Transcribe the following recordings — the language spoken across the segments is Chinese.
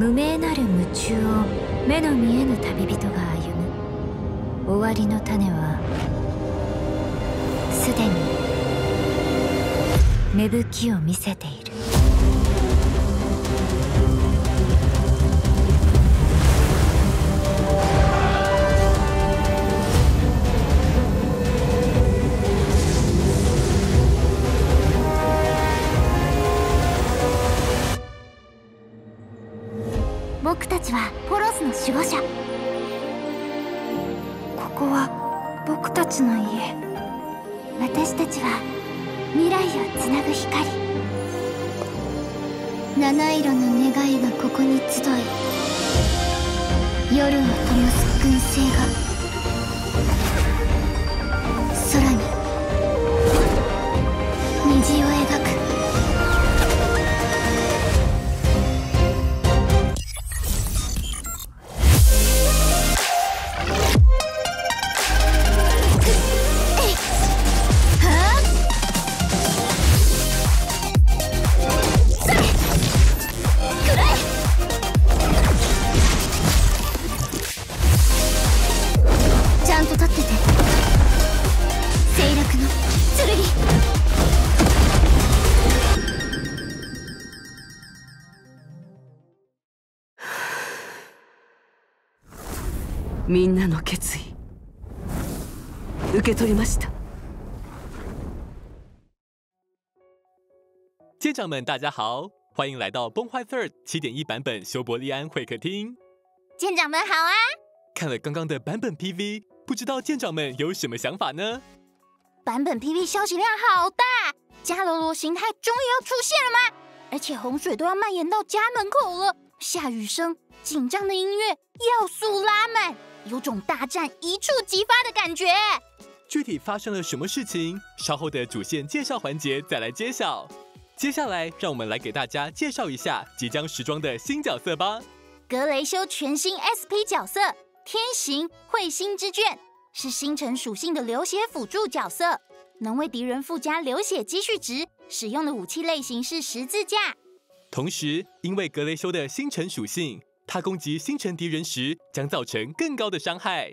無名なる夢中を目の見えぬ旅人が歩む。終わりの種はすでに芽吹きを見せている。僕たちはポロスの守護者。ここは僕たちの家。私たちは未来をつなぐ光。七色の願いがここに集い。夜を灯す燻製がみんなの決意受け取りました舰长们，大家好，欢迎来到《崩坏 Third》七点一版本修伯利安会客厅。舰长们好啊！看了刚刚的版本 PV，不知道舰长们有什么想法呢？版本 PV 消息量好大，伽罗罗形态终于要出现了吗？而且洪水都要蔓延到家门口了，下雨声、紧张的音乐、要素拉满， 有种大战一触即发的感觉。具体发生了什么事情？稍后的主线介绍环节再来揭晓。接下来，让我们来给大家介绍一下即将时装的新角色吧。格雷修全新 SP 角色天行彗星之卷，是星辰属性的流血辅助角色，能为敌人附加流血积蓄值。使用的武器类型是十字架。同时，因为格雷修的星辰属性，他攻击星辰敌人时将造成更高的伤害。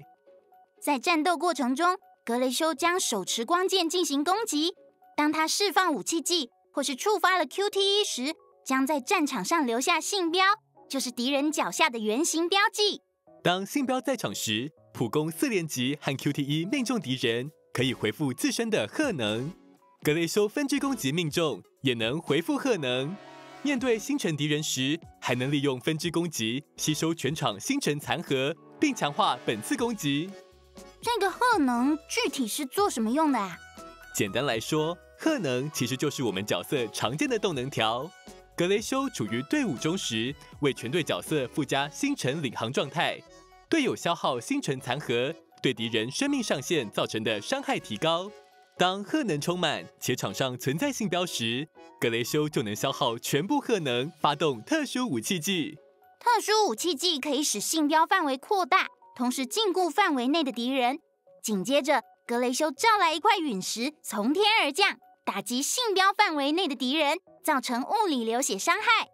在战斗过程中，格雷修将手持光剑进行攻击。当他释放武器技或是触发了 QTE 时，将在战场上留下信标，就是敌人脚下的圆形标记。当信标在场时，普攻四连击和 QTE 命中敌人，可以回复自身的核能。格雷修分支攻击命中，也能回复核能。面对星辰敌人时，还能利用分支攻击吸收全场星辰残核，并强化本次攻击。这个赫能具体是做什么用的啊？简单来说，赫能其实就是我们角色常见的动能条。格雷修处于队伍中时，为全队角色附加星辰领航状态，队友消耗星辰残核，对敌人生命上限造成的伤害提高。当核能充满且场上存在信标时，格雷修就能消耗全部核能，发动特殊武器技。特殊武器技可以使信标范围扩大，同时禁锢范围内的敌人。紧接着，格雷修召来一块陨石从天而降，打击信标范围内的敌人，造成物理流血伤害。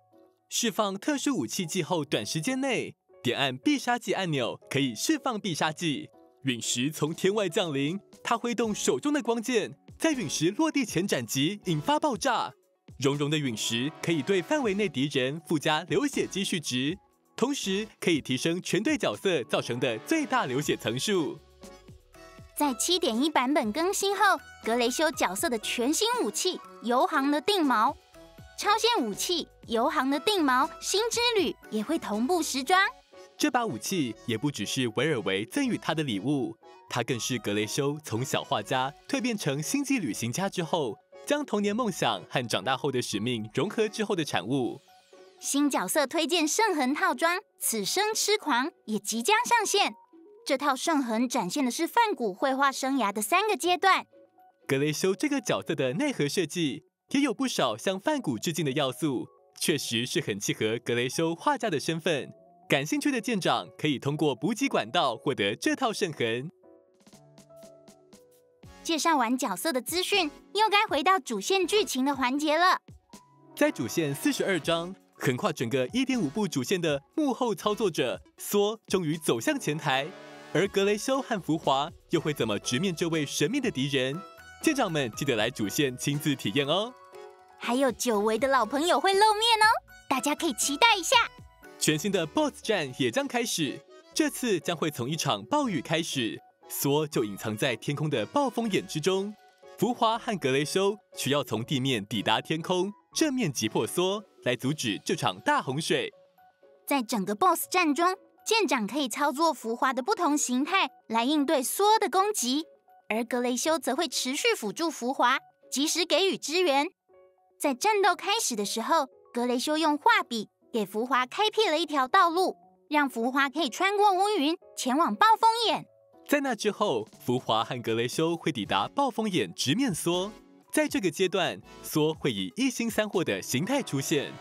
释放特殊武器技后，短时间内点按必杀技按钮，可以释放必杀技。陨石从天外降临，他挥动手中的光剑，在陨石落地前斩击，引发爆炸。熔融的陨石可以对范围内敌人附加流血积蓄值，同时可以提升全队角色造成的最大流血层数。在七点一版本更新后，格雷修角色的全新武器游航的定锚、超限武器游航的定锚新之旅也会同步时装。这把武器也不只是维尔维赠予他的礼物，它更是格雷修从小画家蜕变成星际旅行家之后，将童年梦想和长大后的使命融合之后的产物。新角色推荐圣痕套装《此生痴狂》也即将上线。这套圣痕展现的是梵谷绘画生涯的三个阶段。格雷修这个角色的内核设计也有不少向梵谷致敬的要素，确实是很契合格雷修画家的身份。感兴趣的舰长可以通过补给管道获得这套圣痕。介绍完角色的资讯，又该回到主线剧情的环节了。在主线四十二章《横跨整个一点五部主线的幕后操作者梭终于走向前台，而格雷修和浮华又会怎么直面这位神秘的敌人？舰长们记得来主线亲自体验哦！还有久违的老朋友会露面哦，大家可以期待一下。全新的 BOSS 战也将开始，这次将会从一场暴雨开始，梭就隐藏在天空的暴风眼之中。浮华和格雷修需要从地面抵达天空，正面击破梭，来阻止这场大洪水。在整个 BOSS 战中，舰长可以操作浮华的不同形态来应对梭的攻击，而格雷修则会持续辅助浮华，及时给予支援。在战斗开始的时候，格雷修用画笔给浮华开辟了一条道路，让浮华可以穿过乌云前往暴风眼。在那之后，浮华和格雷修会抵达暴风眼，直面梭。在这个阶段，梭会以一星三货的形态出现。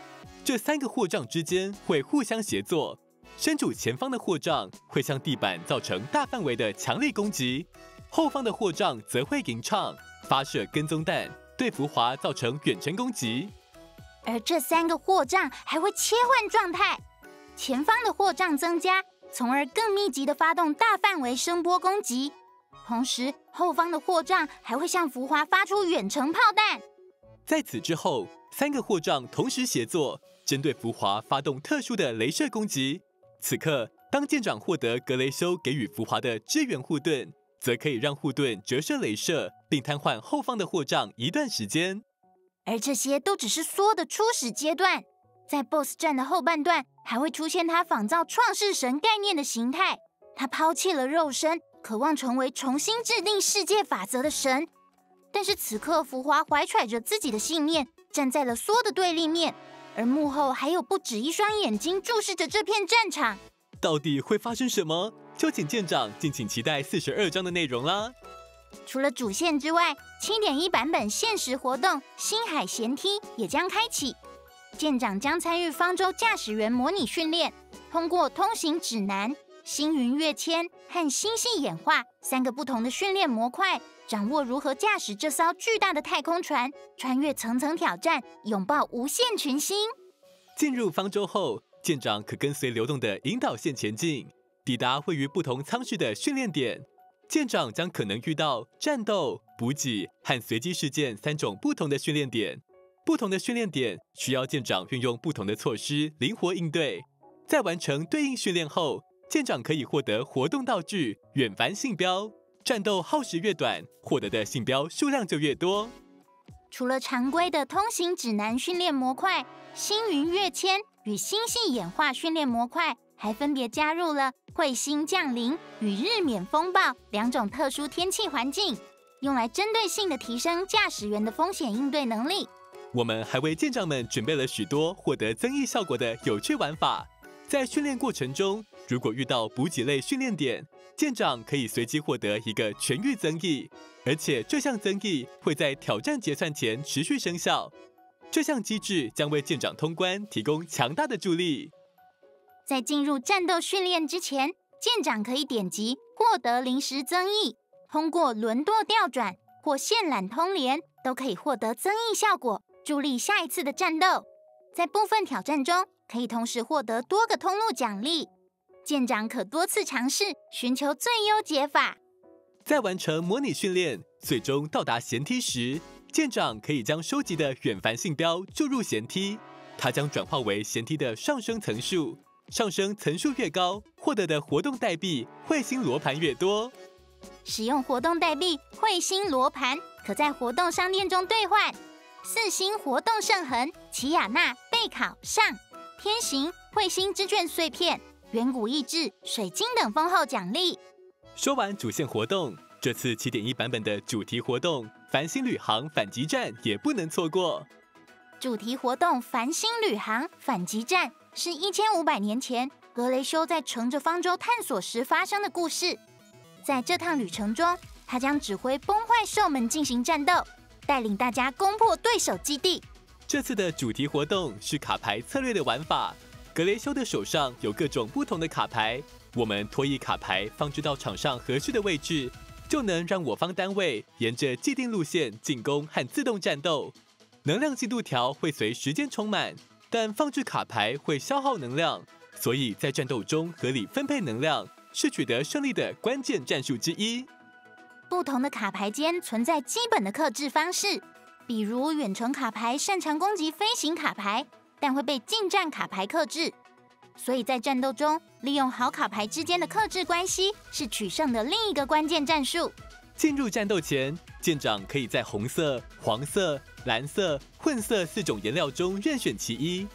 这三个货杖之间会互相协作。身处前方的货杖会向地板造成大范围的强力攻击，后方的货杖则会吟唱，发射跟踪弹，对浮华造成远程攻击。而这三个货障还会切换状态，前方的货障增加。从而更密集的发动大范围声波攻击，同时后方的货障还会向浮华发出远程炮弹。在此之后，三个货障同时协作，针对浮华发动特殊的镭射攻击。此刻，当舰长获得格雷修给予浮华的支援护盾，则可以让护盾折射镭射，并瘫痪后方的货障一段时间。而这些都只是缩的初始阶段。在 BOSS 战的后半段，还会出现他仿造创世神概念的形态。他抛弃了肉身，渴望成为重新制定世界法则的神。但是此刻，浮华怀揣着自己的信念，站在了梭的对立面，而幕后还有不止一双眼睛注视着这片战场。到底会发生什么？就请舰长敬请期待四十二章的内容啦。除了主线之外，七点一版本限时活动星海舷梯也将开启。舰长将参与方舟驾驶员模拟训练，通过通行指南、星云跃迁和星系演化三个不同的训练模块，掌握如何驾驶这艘巨大的太空船，穿越层层挑战，拥抱无限群星。进入方舟后，舰长可跟随流动的引导线前进，抵达位于不同舱室的训练点。舰长将可能遇到战斗、补给和随机事件三种不同的训练点。不同的训练点需要舰长运用不同的措施灵活应对，在完成对应训练后，舰长可以获得活动道具远帆信标。战斗耗时越短，获得的信标数量就越多。除了常规的通行指南训练模块、星云跃迁与星系演化训练模块，还分别加入了彗星降临与日冕风暴两种特殊天气环境，用来针对性的提升驾驶员的风险应对能力。我们还为舰长们准备了许多获得增益效果的有趣玩法。在训练过程中，如果遇到补给类训练点，舰长可以随机获得一个痊愈增益，而且这项增益会在挑战结算前持续生效。这项机制将为舰长通关提供强大的助力。在进入战斗训练之前，舰长可以点击获得临时增益，通过轮舵调转或线缆通联，都可以获得增益效果。助力下一次的战斗，在部分挑战中可以同时获得多个通路奖励。舰长可多次尝试寻求最优解法。在完成模拟训练，最终到达舷梯时，舰长可以将收集的远帆信标注入舷梯，它将转化为舷梯的上升层数。上升层数越高，获得的活动代币彗星罗盘越多。使用活动代币彗星罗盘，可在活动商店中兑换。四星活动圣痕、奇亚娜备考上天行彗星之卷碎片、远古意志水晶等丰厚奖励。说完主线活动，这次七点一版本的主题活动“繁星旅航反击战”也不能错过。主题活动“繁星旅航反击战”是一千五百年前格雷修在乘着方舟探索时发生的故事。在这趟旅程中，他将指挥崩坏兽们进行战斗。带领大家攻破对手基地。这次的主题活动是卡牌策略的玩法。格雷修的手上有各种不同的卡牌，我们拖移卡牌放置到场上合适的位置，就能让我方单位沿着既定路线进攻和自动战斗。能量进度条会随时间充满，但放置卡牌会消耗能量，所以在战斗中合理分配能量是取得胜利的关键战术之一。不同的卡牌间存在基本的克制方式，比如远程卡牌擅长攻击飞行卡牌，但会被近战卡牌克制。所以在战斗中，利用好卡牌之间的克制关系是取胜的另一个关键战术。进入战斗前，舰长可以在红色、黄色、蓝色、混色四种颜料中任选其一。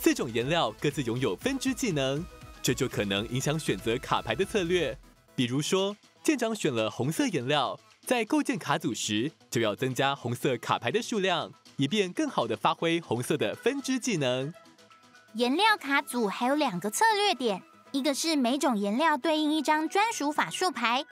四种颜料各自拥有分支技能，这就可能影响选择卡牌的策略。比如说，舰长选了红色颜料，在构建卡组时就要增加红色卡牌的数量，以便更好的发挥红色的分支技能。颜料卡组还有两个策略点，一个是每种颜料对应一张专属法术牌，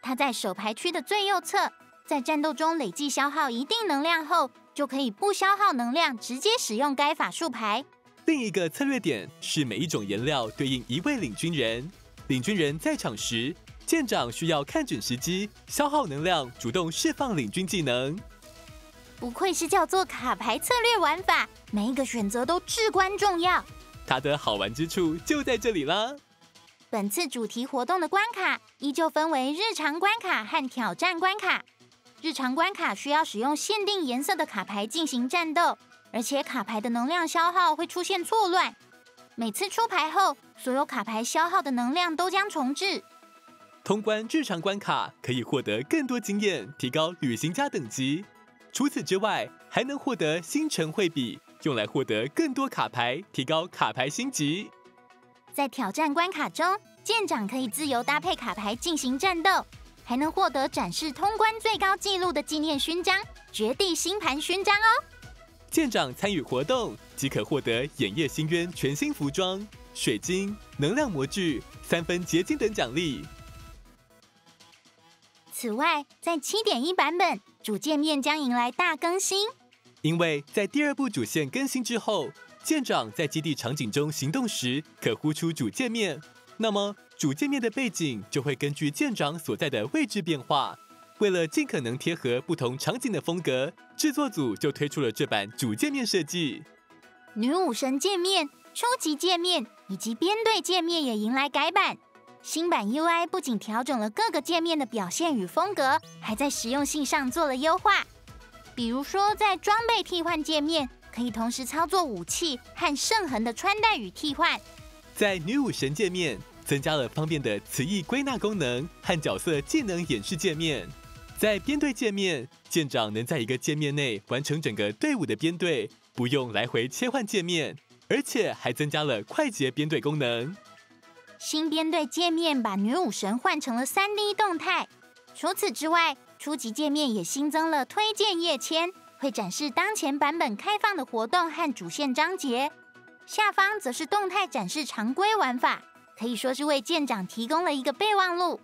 它在手牌区的最右侧，在战斗中累计消耗一定能量后，就可以不消耗能量直接使用该法术牌。另一个策略点是每一种颜料对应一位领军人，领军人在场时，舰长需要看准时机，消耗能量，主动释放领军技能。不愧是叫做卡牌策略玩法，每一个选择都至关重要。它的好玩之处就在这里啦。本次主题活动的关卡依旧分为日常关卡和挑战关卡。日常关卡需要使用限定颜色的卡牌进行战斗，而且卡牌的能量消耗会出现错乱。每次出牌后，所有卡牌消耗的能量都将重置。通关日常关卡可以获得更多经验，提高旅行家等级。除此之外，还能获得星辰绘笔，用来获得更多卡牌，提高卡牌星级。在挑战关卡中，舰长可以自由搭配卡牌进行战斗，还能获得展示通关最高纪录的纪念勋章——绝地星盘勋章哦。舰长参与活动即可获得演夜星渊全新服装、水晶、能量模具、三分结晶等奖励。此外，在七点一版本。主界面将迎来大更新，因为在第二部主线更新之后，舰长在基地场景中行动时可呼出主界面，那么主界面的背景就会根据舰长所在的位置变化。为了尽可能贴合不同场景的风格，制作组就推出了这版主界面设计。女武神界面、初级界面以及编队界面也迎来改版。新版 UI 不仅调整了各个界面的表现与风格，还在实用性上做了优化。比如说，在装备替换界面，可以同时操作武器和圣痕的穿戴与替换；在女武神界面，增加了方便的词义归纳功能和角色技能演示界面；在编队界面，舰长能在一个界面内完成整个队伍的编队，不用来回切换界面，而且还增加了快捷编队功能。新编队界面把女武神换成了三 D 动态。除此之外，初级界面也新增了推荐页签，会展示当前版本开放的活动和主线章节。下方则是动态展示常规玩法，可以说是为舰长提供了一个备忘录。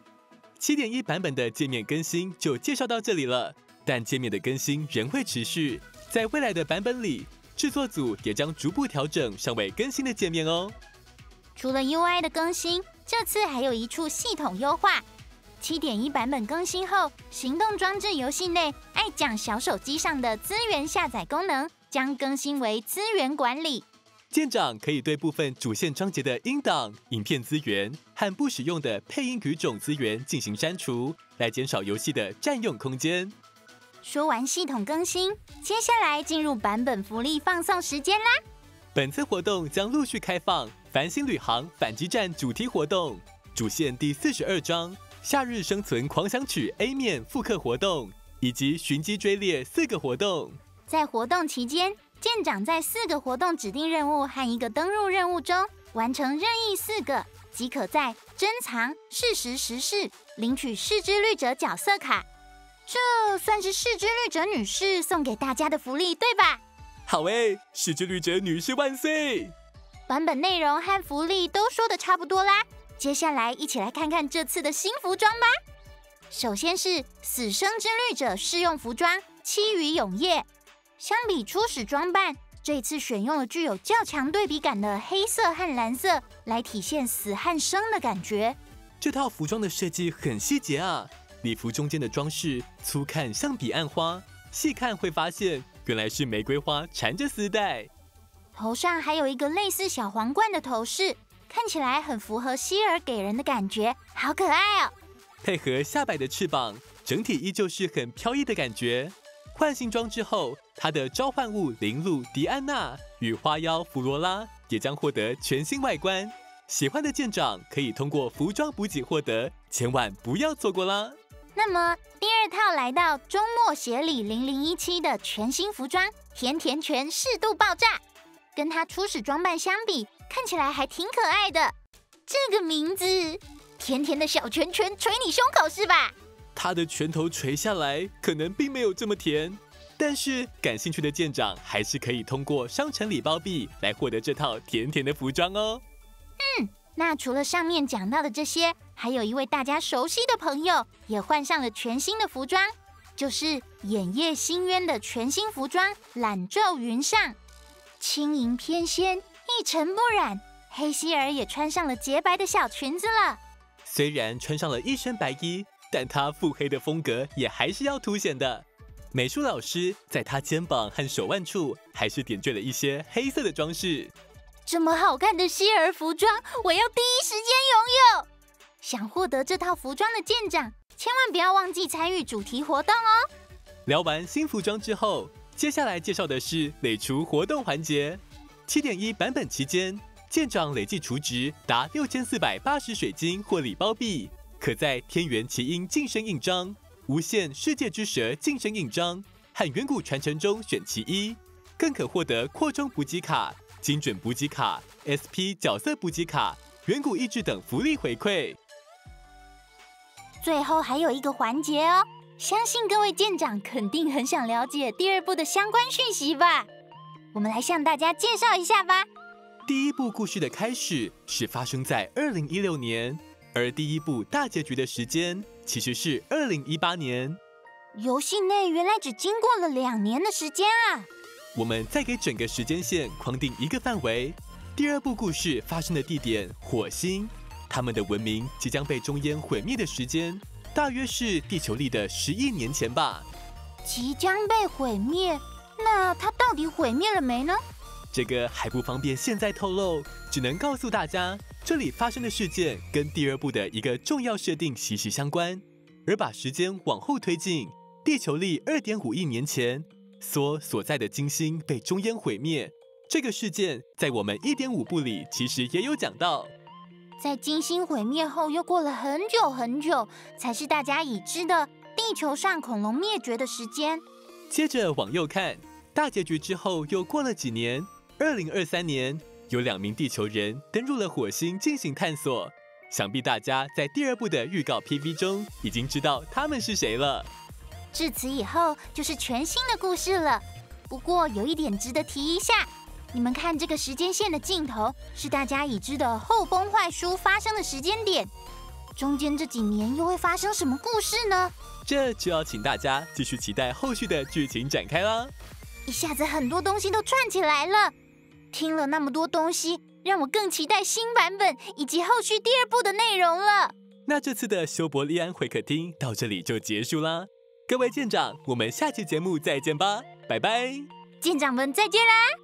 七点一版本的界面更新就介绍到这里了，但界面的更新仍会持续，在未来的版本里，制作组也将逐步调整尚未更新的界面哦。除了 UI 的更新，这次还有一处系统优化。七点一版本更新后，行动装置游戏内爱讲小手机上的资源下载功能将更新为资源管理。舰长可以对部分主线章节的音档、影片资源和不使用的配音语种资源进行删除，来减少游戏的占用空间。说完系统更新，接下来进入版本福利放送时间啦！本次活动将陆续开放。繁星旅航反击战主题活动主线第四十二章《夏日生存狂想曲》A 面复刻活动，以及寻机追猎四个活动。在活动期间，舰长在四个活动指定任务和一个登入任务中完成任意四个，即可在珍藏事实实事领取视之律者角色卡。这算是视之律者女士送给大家的福利，对吧？好诶，视之律者女士万岁！版本内容和福利都说的差不多啦，接下来一起来看看这次的新服装吧。首先是死生之律者试用服装七羽永夜，相比初始装扮，这次选用了具有较强对比感的黑色和蓝色，来体现死和生的感觉。这套服装的设计很细节啊，礼服中间的装饰粗看像彼岸花，细看会发现原来是玫瑰花缠着丝带。头上还有一个类似小皇冠的头饰，看起来很符合希尔给人的感觉，好可爱哦！配合下摆的翅膀，整体依旧是很飘逸的感觉。换新装之后，他的召唤物灵鹿迪安娜与花妖弗罗拉也将获得全新外观。喜欢的舰长可以通过服装补给获得，千万不要错过啦！那么第二套来到周末协理零零一七的全新服装甜甜圈适度爆炸，跟它初始装扮相比，看起来还挺可爱的。这个名字，甜甜的小拳拳捶你胸口是吧？他的拳头垂下来，可能并没有这么甜。但是感兴趣的舰长还是可以通过商城礼包币来获得这套甜甜的服装哦。嗯，那除了上面讲到的这些，还有一位大家熟悉的朋友也换上了全新的服装，就是《眼夜星渊》的全新服装懒昼云上，轻盈翩跹，一尘不染。黑希尔也穿上了洁白的小裙子了。虽然穿上了一身白衣，但他腹黑的风格也还是要凸显的。美术老师在他肩膀和手腕处还是点缀了一些黑色的装饰。这么好看的希尔服装，我要第一时间拥有。想获得这套服装的舰长，千万不要忘记参与主题活动哦。聊完新服装之后，接下来介绍的是累除活动环节。七点一版本期间，舰长累计除值达六千四百八十水晶或礼包币，可在天元奇鹰晋升印章、无限世界之蛇晋升印章和远古传承中选其一，更可获得扩充补给卡。精准补给卡、SP 角色补给卡、远古意志等福利回馈。最后还有一个环节哦，相信各位舰长肯定很想了解第二部的相关讯息吧？我们来向大家介绍一下吧。第一部故事的开始是发生在二零一六年，而第一部大结局的时间其实是二零一八年。游戏内原来只经过了两年的时间啊！我们再给整个时间线框定一个范围。第二部故事发生的地点火星，他们的文明即将被中烟毁灭的时间，大约是地球历的十亿年前吧。即将被毁灭，那它到底毁灭了没呢？这个还不方便现在透露，只能告诉大家，这里发生的事件跟第二部的一个重要设定息息相关。而把时间往后推进，地球历二点五亿年前。梭所在的金星被中烟毁灭，这个事件在我们一点五部里其实也有讲到。在金星毁灭后，又过了很久很久，才是大家已知的地球上恐龙灭绝的时间。接着往右看，大结局之后又过了几年，二零二三年，有两名地球人登陆了火星进行探索。想必大家在第二部的预告 PV 中已经知道他们是谁了。至此以后就是全新的故事了。不过有一点值得提一下，你们看这个时间线的尽头是大家已知的后崩坏书发生的时间点，中间这几年又会发生什么故事呢？这就要请大家继续期待后续的剧情展开啦。一下子很多东西都串起来了，听了那么多东西，让我更期待新版本以及后续第二部的内容了。那这次的修伯利安会客厅到这里就结束啦。各位舰长，我们下期节目再见吧，拜拜！舰长们再见啦！